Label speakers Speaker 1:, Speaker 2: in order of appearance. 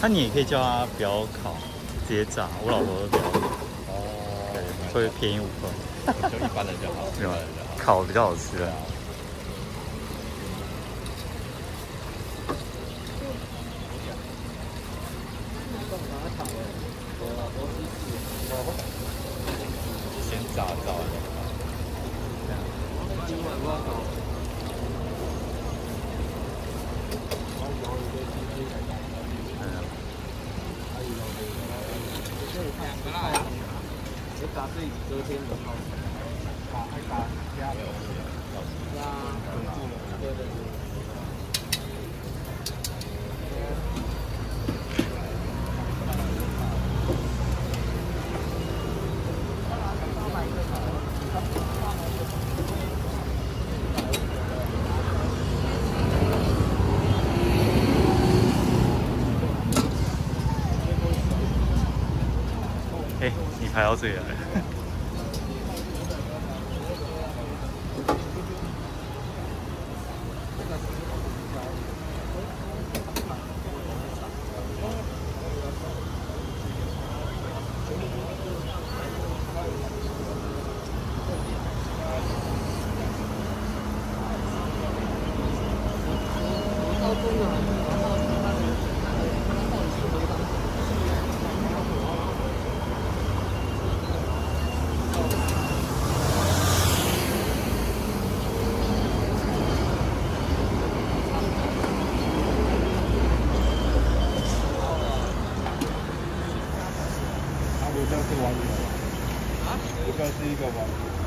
Speaker 1: 那你也可以叫他不要烤，直接炸。我老婆都不要，
Speaker 2: 哦，对，会
Speaker 1: 便宜五块，就一
Speaker 2: 般的就好，一般的就好。烤
Speaker 1: 比较好吃啊。
Speaker 2: 先炸炸
Speaker 3: 爱打，也打对天的好，
Speaker 4: 打爱打加。油，
Speaker 2: 是，稳住了，对。
Speaker 3: 的。
Speaker 1: 哎、你排到这里来了。
Speaker 3: 它不
Speaker 4: 像是网友，
Speaker 5: 啊，这个是
Speaker 4: 一个网友。